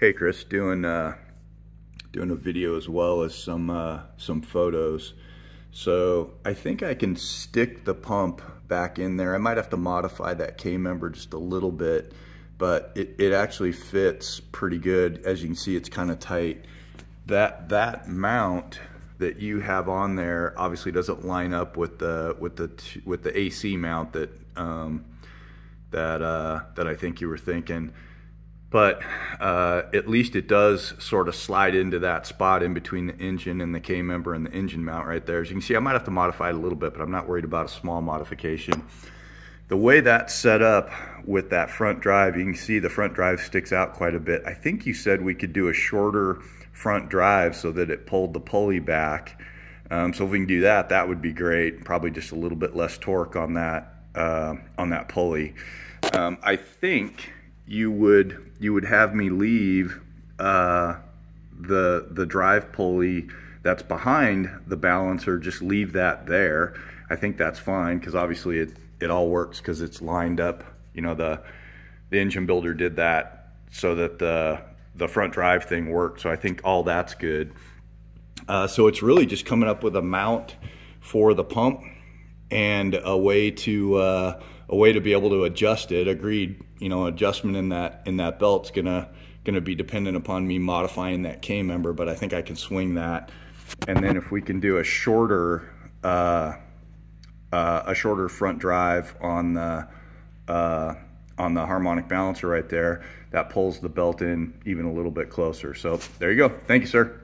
Hey Chris, doing uh, doing a video as well as some uh, some photos. So I think I can stick the pump back in there. I might have to modify that K-member just a little bit, but it, it actually fits pretty good. As you can see, it's kind of tight. That that mount that you have on there obviously doesn't line up with the with the with the AC mount that um, that uh, that I think you were thinking but uh, at least it does sort of slide into that spot in between the engine and the K-member and the engine mount right there. As you can see, I might have to modify it a little bit, but I'm not worried about a small modification. The way that's set up with that front drive, you can see the front drive sticks out quite a bit. I think you said we could do a shorter front drive so that it pulled the pulley back. Um, so if we can do that, that would be great. Probably just a little bit less torque on that uh, on that pulley. Um, I think you would you would have me leave uh, the the drive pulley that's behind the balancer just leave that there. I think that's fine because obviously it it all works because it's lined up. You know the the engine builder did that so that the the front drive thing worked so I think all that's good. Uh, so it's really just coming up with a mount for the pump and a way to uh, a way to be able to adjust it. Agreed, you know, adjustment in that in that belt's gonna gonna be dependent upon me modifying that K member, but I think I can swing that. And then if we can do a shorter uh, uh, a shorter front drive on the uh, on the harmonic balancer right there, that pulls the belt in even a little bit closer. So there you go. Thank you, sir.